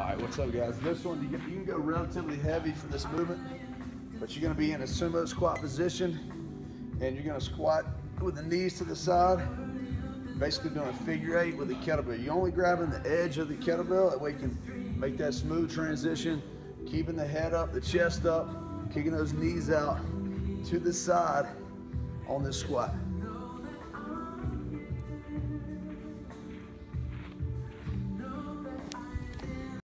All right, what's up, guys? This one, you can, you can go relatively heavy for this movement, but you're gonna be in a sumo squat position, and you're gonna squat with the knees to the side, basically doing a figure eight with the kettlebell. You're only grabbing the edge of the kettlebell, that way you can make that smooth transition, keeping the head up, the chest up, kicking those knees out to the side on this squat.